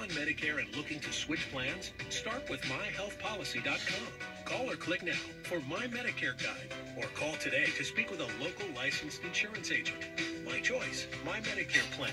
on Medicare and looking to switch plans? Start with myhealthpolicy.com. Call or click now for My Medicare Guide or call today to speak with a local licensed insurance agent. My choice, My Medicare Plan.